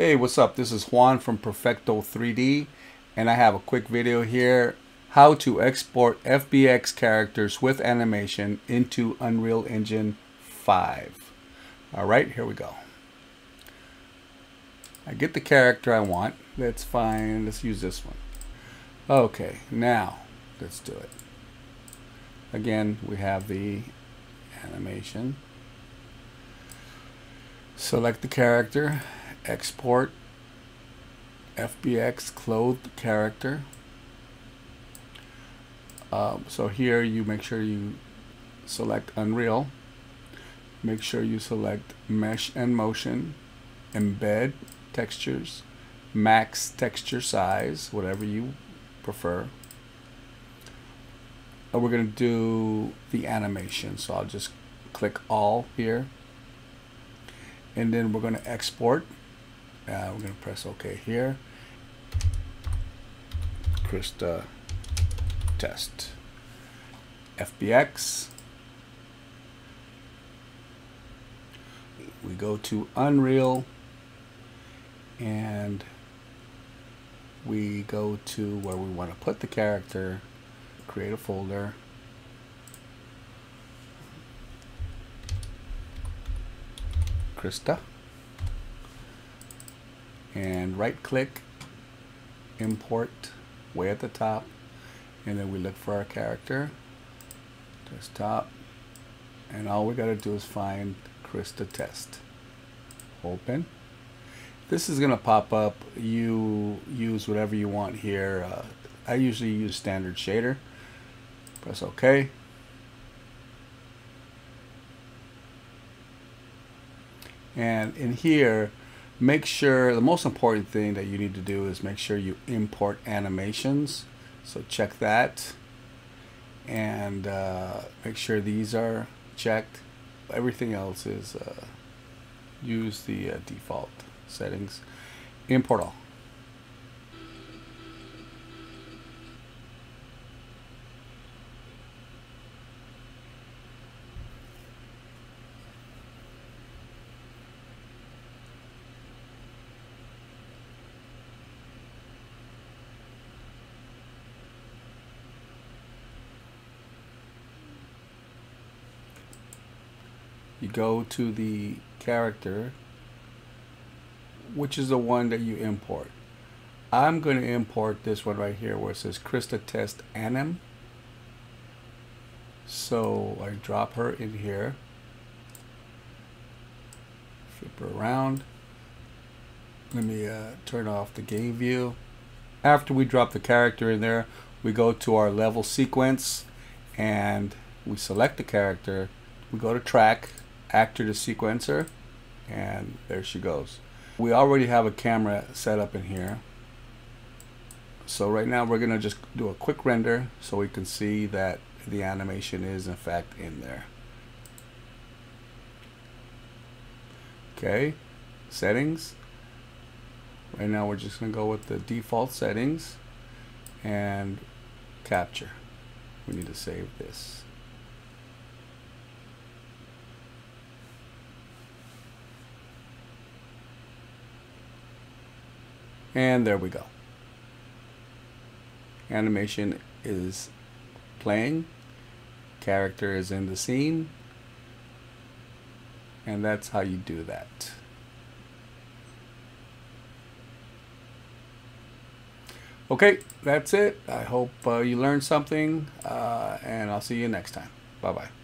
Hey, what's up? This is Juan from Perfecto 3D, and I have a quick video here how to export FBX characters with animation into Unreal Engine 5. All right, here we go. I get the character I want. That's fine. Let's use this one. Okay, now let's do it. Again, we have the animation. Select the character export FBX clothed character. Um, so here you make sure you select Unreal. Make sure you select Mesh and Motion, Embed Textures, Max Texture Size, whatever you prefer. And we're going to do the animation. So I'll just click All here. And then we're going to export uh, we're going to press OK here. Krista test. FBX. We go to Unreal and we go to where we want to put the character, create a folder. Krista and right click import way at the top and then we look for our character desktop and all we got to do is find Krista test. Open. This is gonna pop up. You use whatever you want here. Uh, I usually use standard shader. Press OK. And in here make sure the most important thing that you need to do is make sure you import animations. So check that. And uh, make sure these are checked. Everything else is uh, use the uh, default settings. Import all you go to the character which is the one that you import. I'm going to import this one right here where it says Krista test anim. So I drop her in here. Flip her around. Let me uh, turn off the game view. After we drop the character in there we go to our level sequence and we select the character. We go to track actor to sequencer and there she goes. We already have a camera set up in here. So right now we're going to just do a quick render so we can see that the animation is in fact in there. Okay, settings. Right now we're just going to go with the default settings and capture. We need to save this. And there we go. Animation is playing. Character is in the scene. And that's how you do that. Okay, that's it. I hope uh, you learned something, uh, and I'll see you next time. Bye-bye.